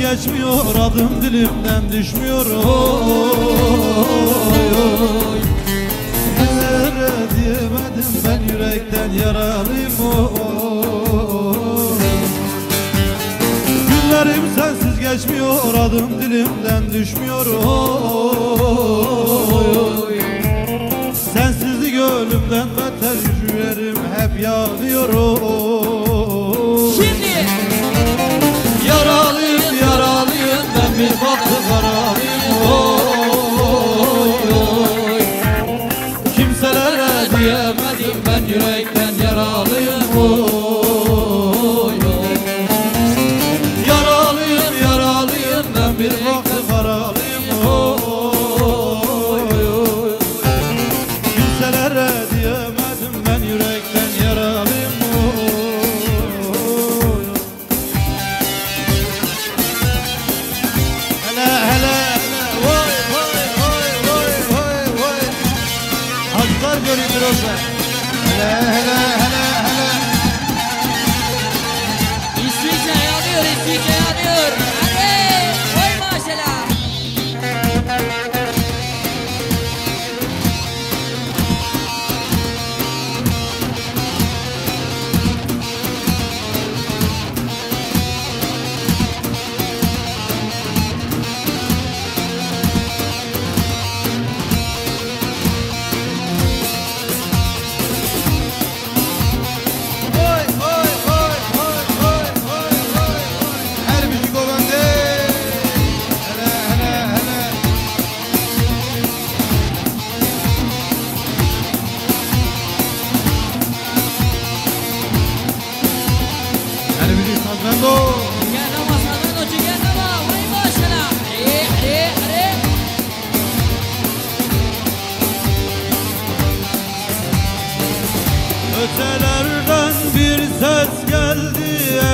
geçmiyor adım dilimden düşmüyor. Oy oy diyemedim ben yürekten yaralıyım. Oy Günlerim sensiz geçmiyor adım dilimden düşmüyor. Oy Sensizlik ölümden beter yüreğim hep yanıyor oy bir baktı karalıyım oy oy Kimselere diyemedim ben yürekten yaralıyım. Oy oy Yaralıyım yaralıyım ben bir baktı karalıyım oy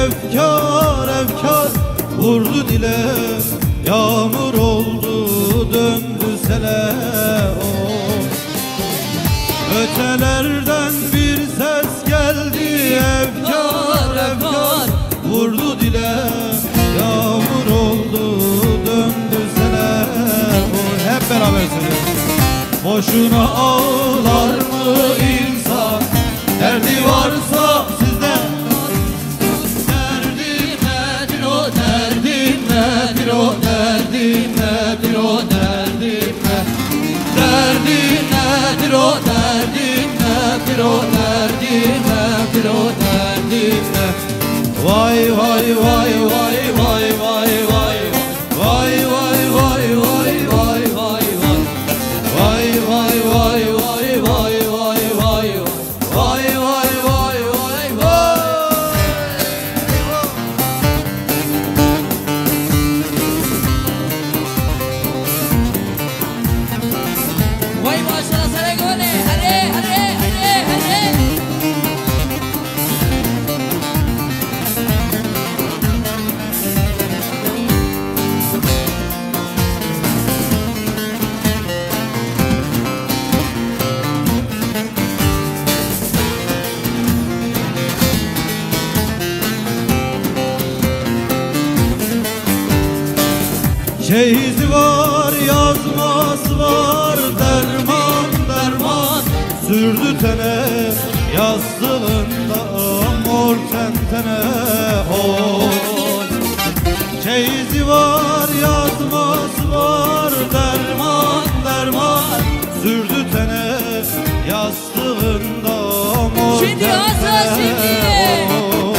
Efkar efkar vurdu dile. Yağmur oldu döndü sele. Oh. Ötelerden bir ses geldi. Efkar efkar vurdu dile. Yağmur oldu döndü sele. Oh. Hep beraber söylüyoruz. Boşuna ağlar mı insan nedir o Vay vay vay vay vay vay Çeyizi var yazması var derman derman Sürdü tene yastığında mor tentene oy Çeyizi var yazması var derman derman Sürdü tene yastığında mor Şimdi tentene şimdi. oy.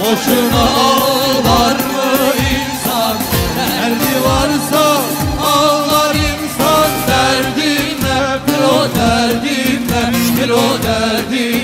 Boşuna ağlar lo jardín.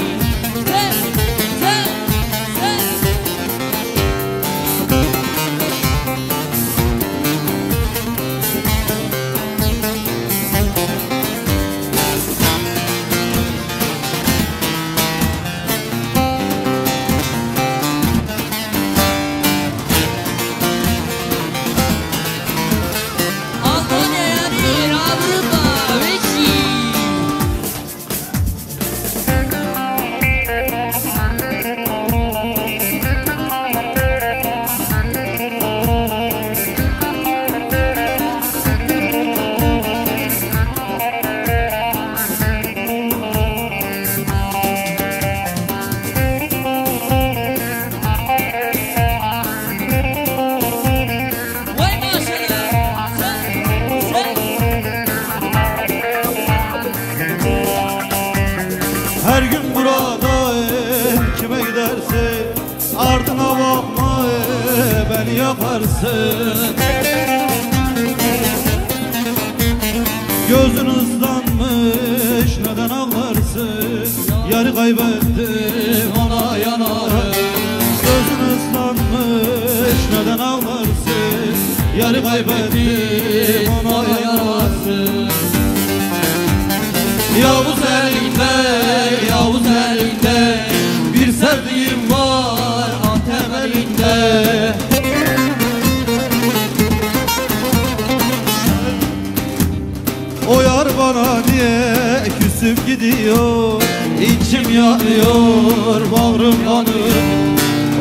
yakarsın Gözün ıslanmış neden ağlarsın? Yarı kaybettim ona yanarım. Gözün ıslanmış neden ağlarsın? Yarı kaybettim ona yanarsın Yavuz elimden diye küsüp gidiyor İçim yanıyor, bağrım yanıyor.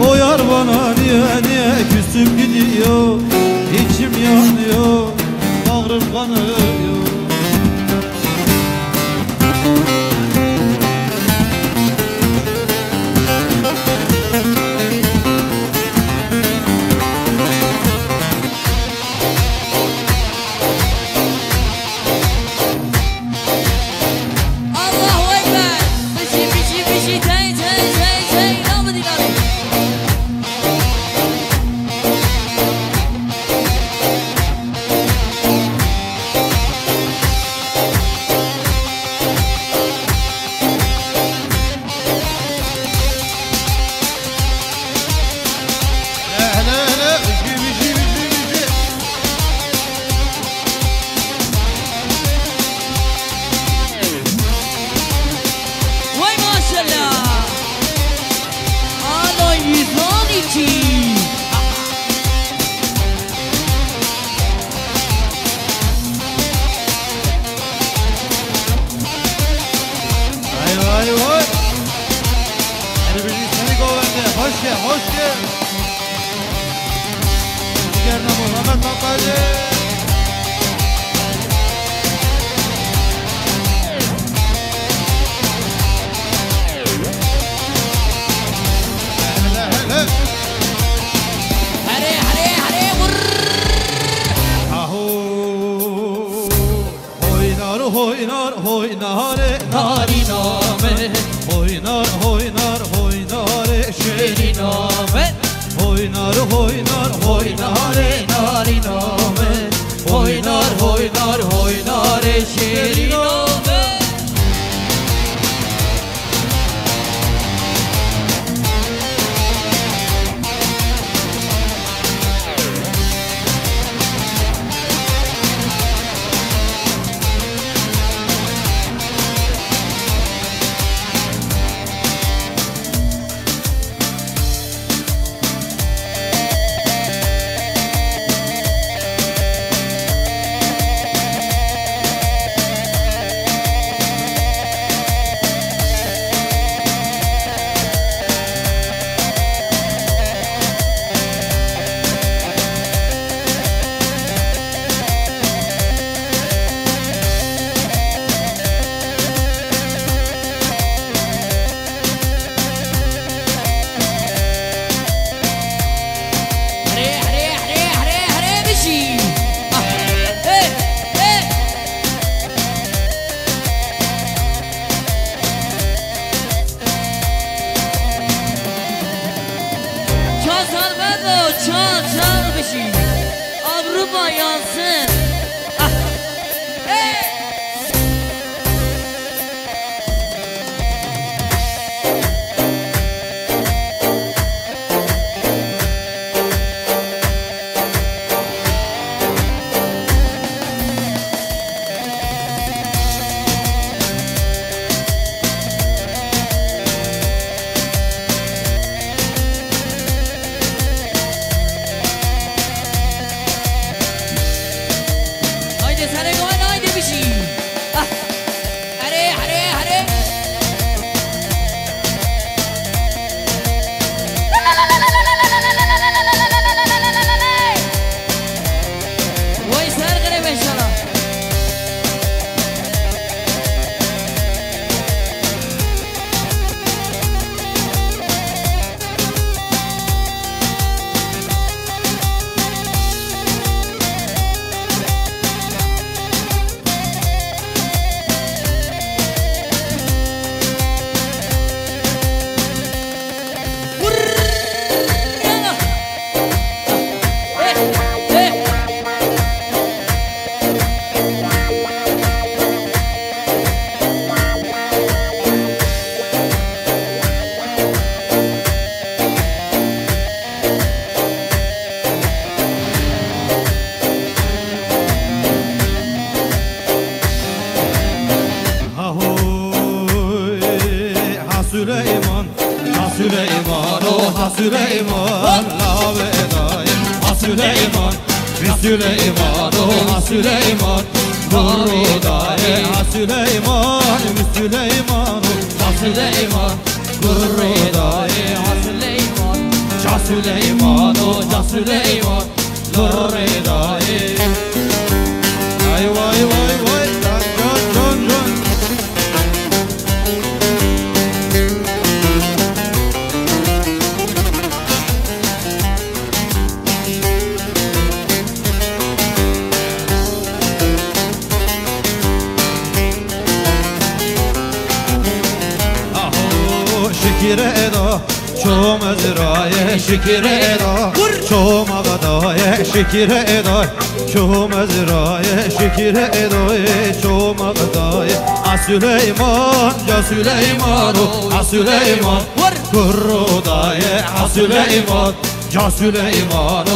O yar bana niye niye küsüp gidiyor İçim yanıyor, bağrım yanıyor. Ha Süleyman La vedayı ha Süleyman Bir Süleyman o ha Süleyman. Gurudayı ha Süleyman Bir Süleyman o ha Süleyman. Gurudayı ha Süleyman. Ca Süleyman o Ca Süleyman. Gurudayı Vay vay vay vay ezraye şekire eda Çoğum agadaye şekire eda Çoğum ezraye şekire eda Çoğum agadaye A Süleyman Ya Süleyman A Süleyman. Kurrudaye A Süleyman. Ya Süleyman